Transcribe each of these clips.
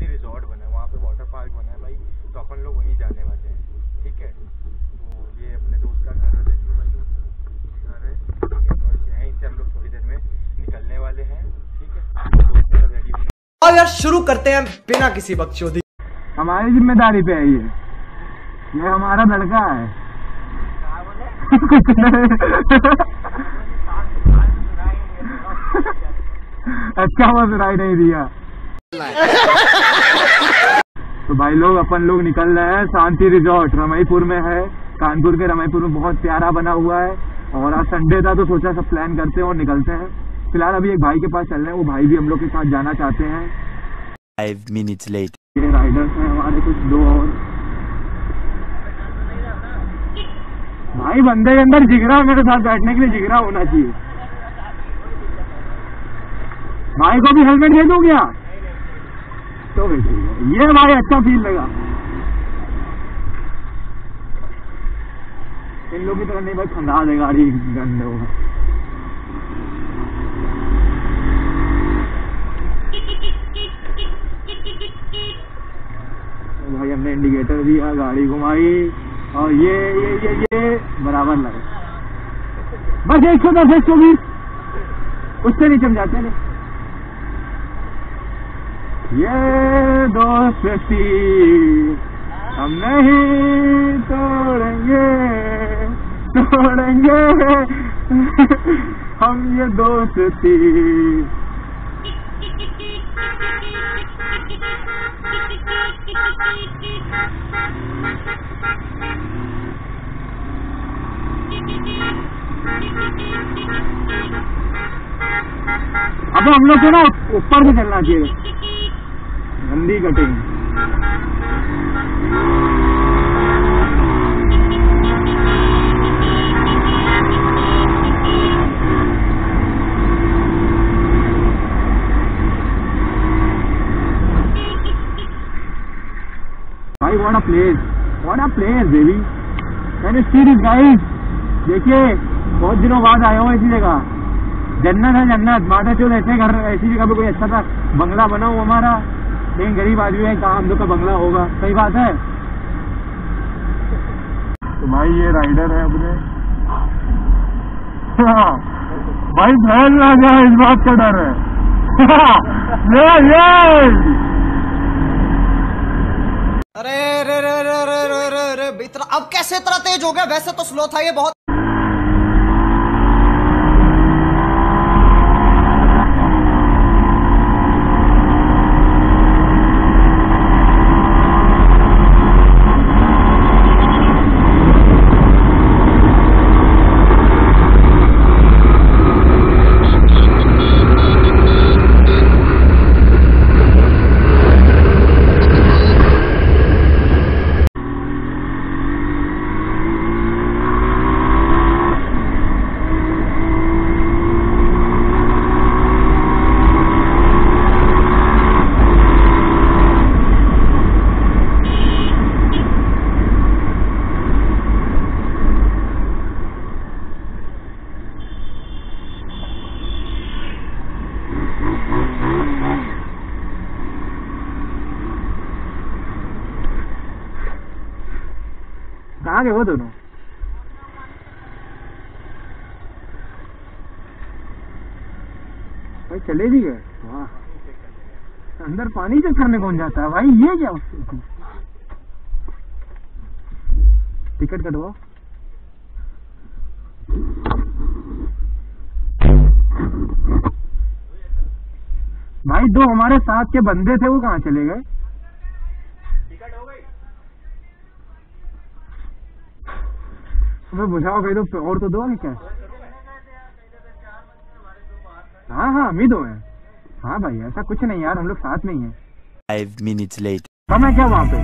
शांति resort बना है वहाँ पे वाटर पार्क बना है भाई तो अपन लोग वहीं जाने वाले हैं ठीक है? तो ये अपने दोस्त का घर है देख लो भाई ये घर है ठीक है और यहीं से हम लोग थोड़ी देर में निकलने वाले हैं ठीक है? और यार शुरू करते हैं बिना किसी बकचोदी। हमारी ज़िम्मेदारी पे है ये। ये हमारा लड़का है। अच्छा वो सुनाई नहीं दिया। तो भाई लोग अपन लोग निकल रहे हैं शांति रिजॉर्ट रमईपुर में है। कानपुर के रमईपुर में बहुत प्यारा बना हुआ है। और आज संडे था तो सोचा सब प्लान करते हैं और निकलते हैं। फ़िलहाल अभी एक भाई के पास चल रहे हैं वो भाई भी हम लोग के साथ जाना चाहते हैं। Minutes later. ये राइडर्स हैं हमारे कुछ दो और। भाई बंदे के अंदर जिगरा मेरे साथ बैठने के लिए जिगरा होना चाहिए। भाई को भी हेलमेट दे दो क्या? है ये भाई अच्छा फील लगा इन लोगों की तरह नहीं भाई खंगा दे गाड़ी गंदे होगा तो भाई, हमने इंडिकेटर दिया, गाड़ी घुमाई, और ये ये ये ये, बराबर लगे। बस एक सौ दस, एक सौ बीस। उससे नीचे हम जाते नहीं ये दोस्ती हम नहीं तोड़ेंगे तोड़ेंगे। हम ये दोस्ती। अब हम लोग ना ऊपर से चलना चाहिए। गंदी कटिंग भाई what a place what a place baby can you see this guys देखिए, बहुत दिनों बाद आया हूँ ऐसी जगह। जन्नत है जन्नत, माता चोर ऐसे घर, ऐसी जगह पे कोई अच्छा सा बंगला बना हो हमारा। लेकिन गरीब आदमी है कहा हम लोग का बंगला होगा? सही बात है? तो भाई ये राइडर है अपने। हाँ, भाई बहन ना गया इस बात का डर है। हाँ, ये ये। अरे अरे अरे अरे अरे अरे अब कैसे इतना तेज हो गया? वैसे तो स्लो था ये बहुत गए वो दोनों भाई चले भी गए वाह अंदर पानी चेक करने कौन जाता है? भाई, ये क्या टिकट कटवाओ। भाई, दो हमारे साथ के बंदे थे, वो कहाँ चले गए? तुम्हें बुझाओ कहीं तो और तो दो है क्या? हाँ हाँ हम ही दो है। हाँ भाई ऐसा कुछ नहीं यार हम लोग साथ में ही हैं। Five minutes later. कम है क्या वहाँ पे?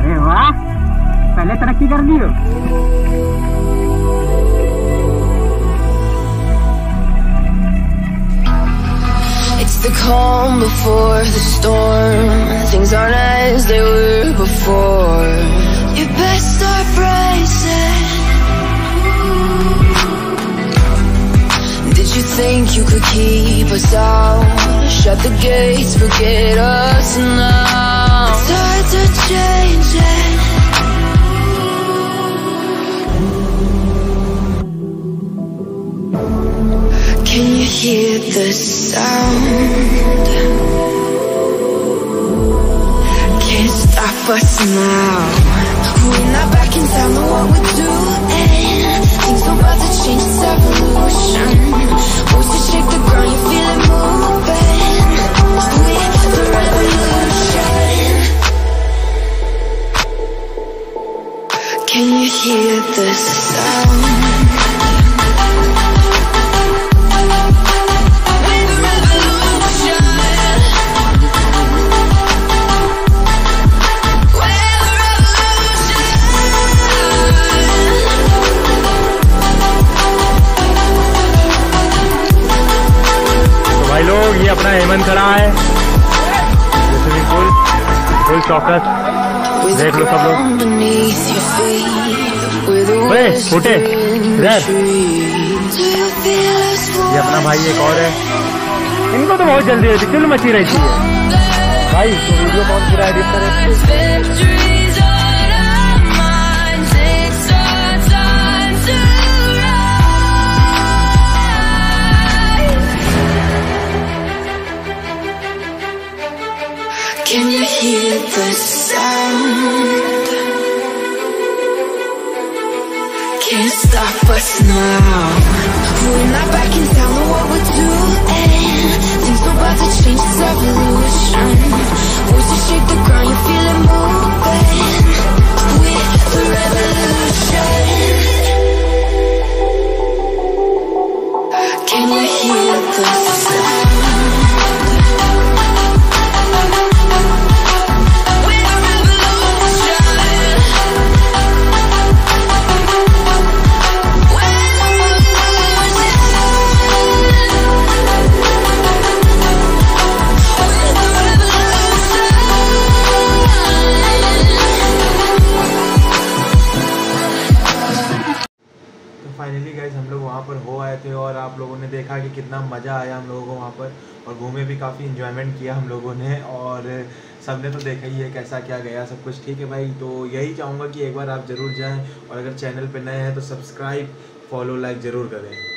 अरे वाह पहले तरक्की कर दी हो। It's the calm before the storm. Things aren't as they were. think you could keep us out Shut the gates, forget us now Time to change it. Can you hear the sound? Can't stop us now We're not backing down. time, know what we do Things about to change, it's evolution. Voices shake the ground, you feel it moving. We're the revolution. Can you hear the sound? Chocolate देख लो सब लोग। अरे us ये अपना भाई एक और है। इनको तो बहुत जल्दी होती चिल मची रहती है। भाई तो वीडियो कौन पूरा एडिट करे Can you hear the sound? Can't stop us now. We're not back in town, what we're doing. देखा कि कितना मज़ा आया हम लोगों को वहाँ पर और घूमे भी काफ़ी इन्जॉयमेंट किया हम लोगों ने और सबने तो देखा ही है कैसा क्या गया, सब कुछ ठीक है भाई। तो यही चाहूँगा कि एक बार आप ज़रूर जाएँ और अगर चैनल पर नए हैं तो सब्सक्राइब फॉलो लाइक ज़रूर करें।